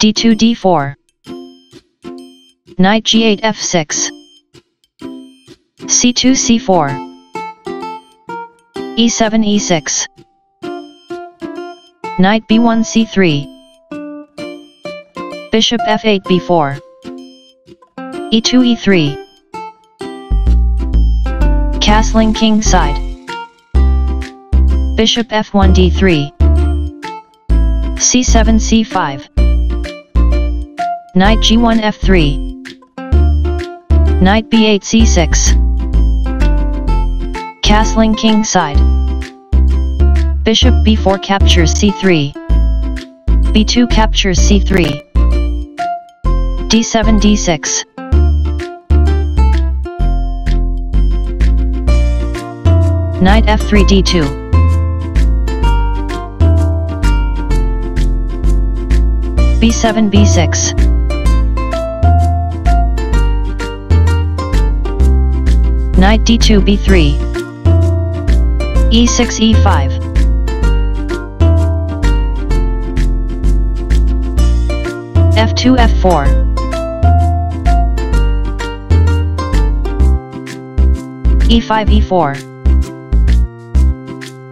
d2 d4 Knight g8 f6 c2 c4 e7 e6 Knight b1 c3 Bishop f8 b4 e2 e3 Castling king side Bishop f1 d3 c7 c5 Knight g1 f3 Knight b8 c6 Castling king side. Bishop b4 captures c3 b2 captures c3 d7 d6 Knight f3 d2 b7 b6 Knight d2 b3 e6 e5 f2 f4 e5 e4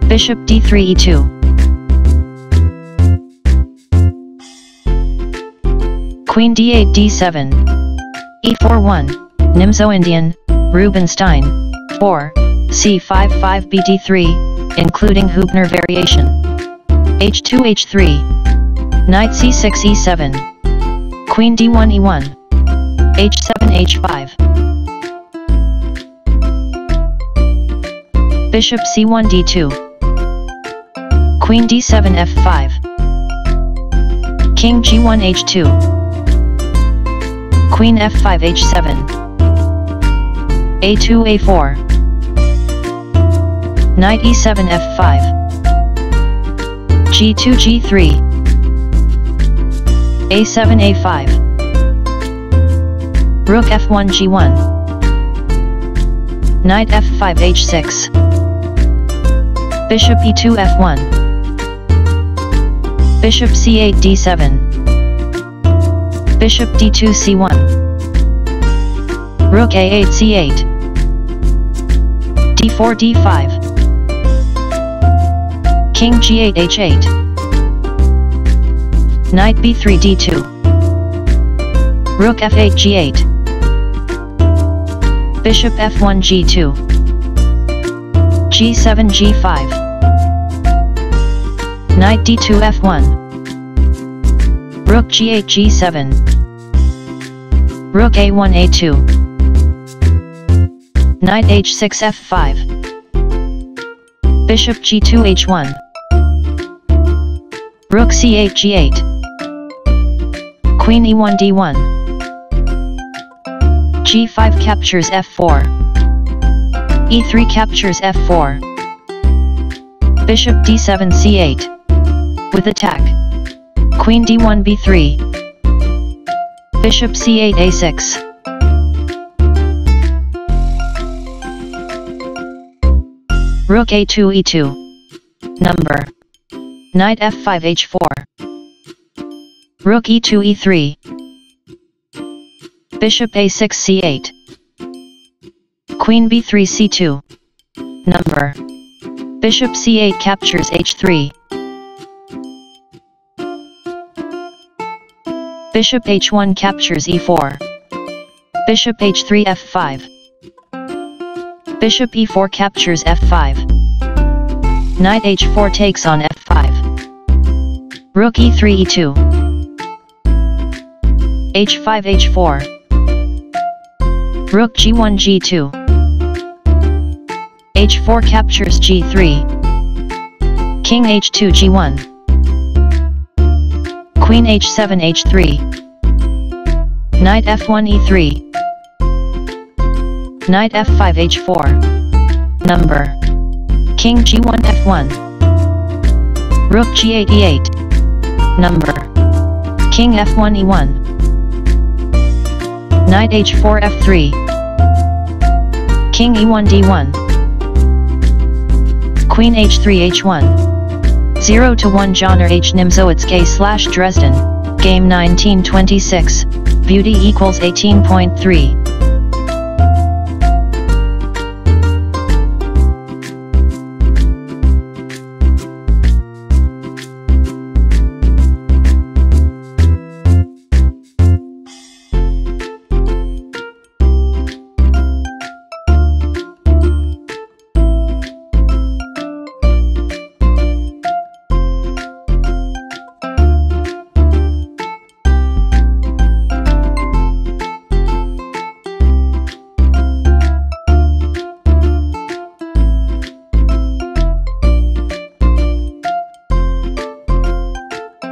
Bishop d3 e2 Queen d8 d7 e4 1 Nimzo Indian Rubinstein 4 c5 5 bd3 including Hubner variation. H2 h3 knight c6 e7 queen d1 e1 h7 h5 bishop c1 d2 queen d7 f5 king g1 h2 queen f5 h7 a2 a4 Knight e7 f5 g2 g3 a7 a5 Rook f1 g1 Knight f5 h6 Bishop e2 f1 Bishop c8 d7 Bishop d2 c1 Rook a8 c8 d4 d5 King g8 h8 Knight b3 d2 Rook f8 g8 Bishop f1 g2 g7 g5 Knight d2 f1 Rook g8 g7 Rook a1 a2 Knight h6 f5 Bishop g2 h1 Rook c8 g8 Queen e1 d1 g5 captures f4 e3 captures f4 Bishop d7 c8 With attack. Queen d1 b3 Bishop c8 a6 Rook a2 e2. Number. Knight f5 h4. Rook e2 e3. Bishop a6 c8. Queen b3 c2. Number. Bishop c8 captures h3. Bishop h1 captures e4. Bishop h3 f5. Bishop e4 captures f5. Knight h4 takes on f5. Rook e3 e2. h5 h4. Rook g1 g2. h4 captures g3. King h2 g1. Queen h7 h3. Knight f1 e3. Knight f5 h4. Number. King g1 f1. Rook g8 e8. Number. King f1 e1. Knight h4 f3. King e1 d1. Queen h3 h1. 0 to 1 Johner H Nimzowitsch slash Dresden. Game 1926, beauty equals 18.3.